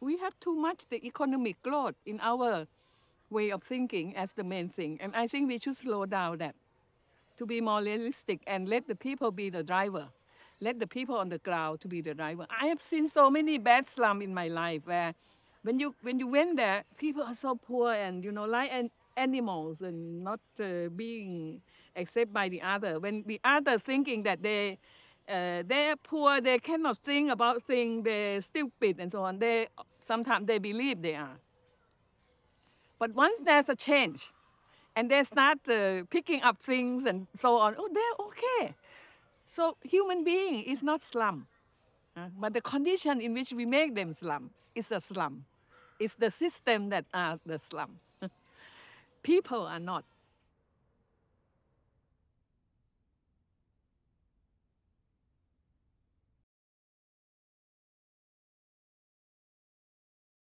we have too much the economic growth in our way of thinking as the main thing. And I think we should slow down that to be more realistic and let the people be the driver. Let the people on the ground to be the driver. I have seen so many bad slum in my life where when you when you went there, people are so poor and you know like an animals and not uh, being accepted by the other. When the other thinking that they uh, they're poor, they cannot think about things, they're stupid and so on. They sometimes they believe they are. But once there's a change, and they start uh, picking up things and so on, oh, they're okay. So human being is not slum, uh, but the condition in which we make them slum is a slum. It's the system that are the slum. People are not.